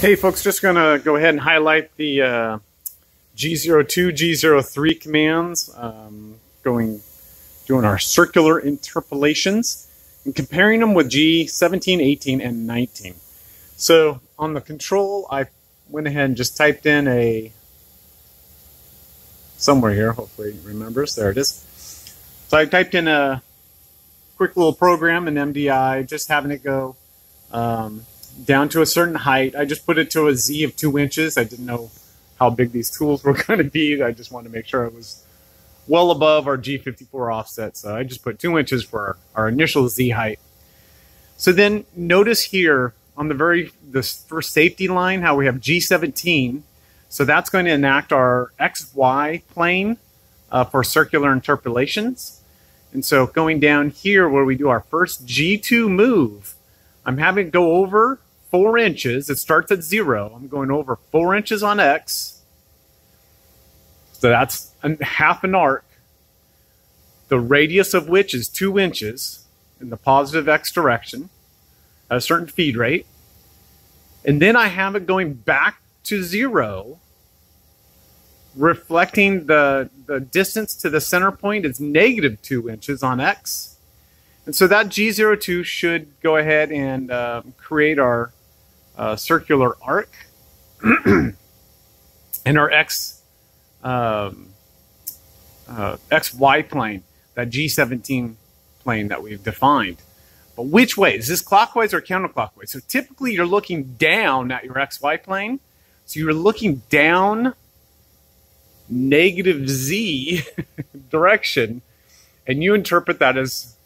Hey folks, just going to go ahead and highlight the uh, G02, G03 commands, um, going, doing our circular interpolations and comparing them with G17, 18, and 19. So on the control, I went ahead and just typed in a, somewhere here, hopefully it remembers, there it is. So I typed in a quick little program in MDI, just having it go um, down to a certain height. I just put it to a Z of two inches. I didn't know how big these tools were going to be. I just wanted to make sure it was well above our G54 offset. So I just put two inches for our, our initial Z height. So then notice here on the very the first safety line how we have G17. So that's going to enact our XY plane uh, for circular interpolations. And so going down here where we do our first G2 move, I'm having it go over four inches. It starts at zero. I'm going over four inches on X. So that's a, half an arc, the radius of which is two inches in the positive X direction at a certain feed rate. And then I have it going back to zero, reflecting the, the distance to the center point is negative two inches on X. And so that G02 should go ahead and uh, create our uh, circular arc and our x um, uh, xy plane, that G17 plane that we've defined. But which way? Is this clockwise or counterclockwise? So typically you're looking down at your xy plane. So you're looking down negative z direction, and you interpret that as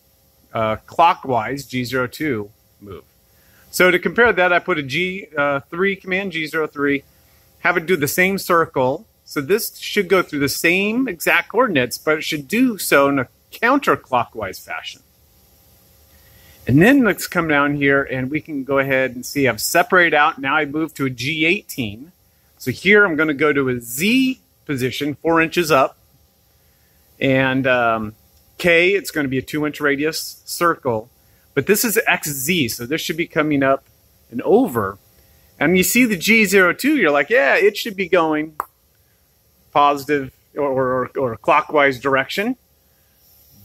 uh, clockwise G02 move. So to compare that, I put a G3 uh, command, G03, have it do the same circle. So this should go through the same exact coordinates, but it should do so in a counterclockwise fashion. And then let's come down here and we can go ahead and see I've separated out. Now I move to a G18. So here I'm going to go to a Z position, four inches up. And um, K, it's going to be a two inch radius circle. But this is XZ, so this should be coming up and over. And you see the G02, you're like, yeah, it should be going positive or, or, or clockwise direction.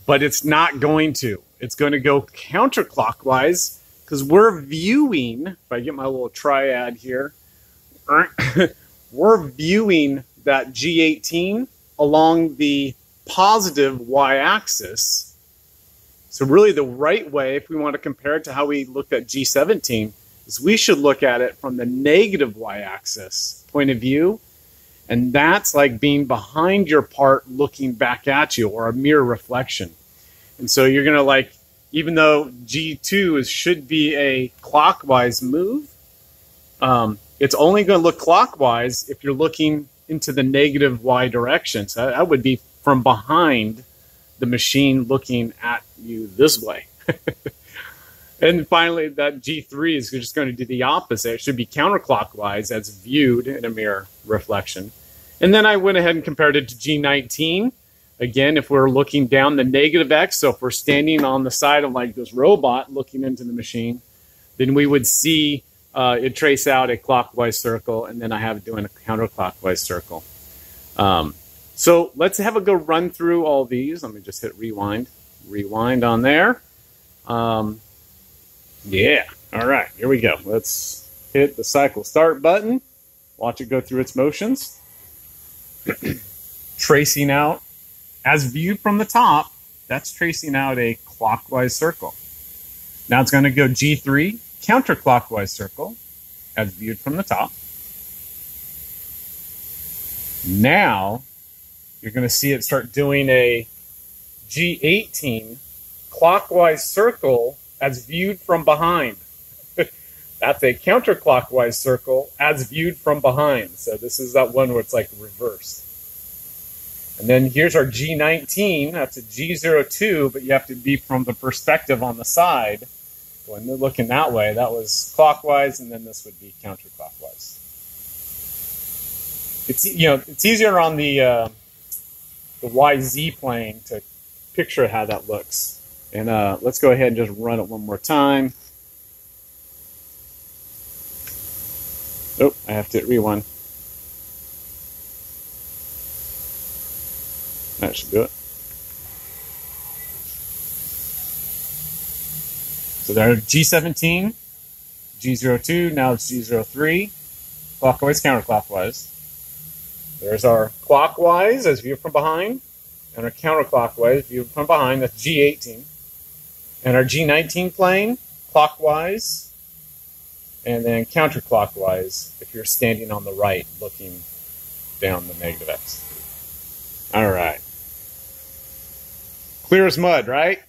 But it's not going to. It's going to go counterclockwise because we're viewing, if I get my little triad here, er, we're viewing that G18 along the positive y axis so really the right way, if we want to compare it to how we looked at G17, is we should look at it from the negative y-axis point of view. And that's like being behind your part looking back at you or a mirror reflection. And so you're going to like, even though G2 is, should be a clockwise move, um, it's only going to look clockwise if you're looking into the negative y direction. So that would be from behind the machine looking at you this way. and finally, that G3 is just going to do the opposite. It should be counterclockwise as viewed in a mirror reflection. And then I went ahead and compared it to G19. Again, if we're looking down the negative X, so if we're standing on the side of like this robot looking into the machine, then we would see uh, it trace out a clockwise circle, and then I have it doing a counterclockwise circle. Um, so let's have a go run through all these. Let me just hit rewind. Rewind on there. Um, yeah. All right. Here we go. Let's hit the cycle start button. Watch it go through its motions. tracing out, as viewed from the top, that's tracing out a clockwise circle. Now it's going to go G3, counterclockwise circle, as viewed from the top. Now you're going to see it start doing a G18 clockwise circle as viewed from behind. That's a counterclockwise circle as viewed from behind. So this is that one where it's like reversed. And then here's our G19. That's a G02, but you have to be from the perspective on the side. When they're looking that way, that was clockwise, and then this would be counterclockwise. It's you know it's easier on the uh, the YZ plane to picture how that looks. And uh, let's go ahead and just run it one more time. Oh, I have to rewind. That should do it. So there G17, G02, now it's G03, clockwise, counterclockwise. There's our clockwise as viewed from behind, and our counterclockwise viewed from behind, that's G18. And our G19 plane, clockwise, and then counterclockwise if you're standing on the right looking down the negative x. All right. Clear as mud, right?